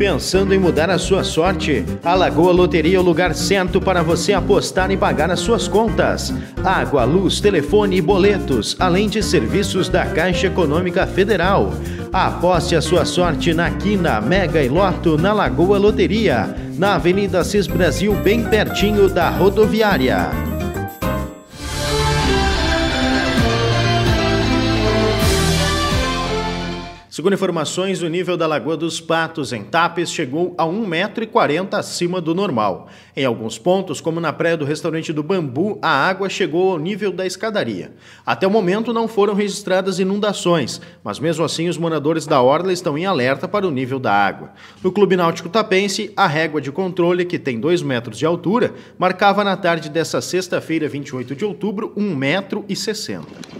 Pensando em mudar a sua sorte? A Lagoa Loteria é o lugar certo para você apostar e pagar as suas contas. Água, luz, telefone e boletos, além de serviços da Caixa Econômica Federal. Aposte a sua sorte na Quina, Mega e Loto na Lagoa Loteria, na Avenida Cis Brasil, bem pertinho da rodoviária. Segundo informações, o nível da Lagoa dos Patos, em Tapes, chegou a 1,40m acima do normal. Em alguns pontos, como na praia do restaurante do Bambu, a água chegou ao nível da escadaria. Até o momento não foram registradas inundações, mas mesmo assim os moradores da Orla estão em alerta para o nível da água. No Clube Náutico Tapense, a régua de controle, que tem 2 metros de altura, marcava na tarde dessa sexta-feira, 28 de outubro, 1,60m.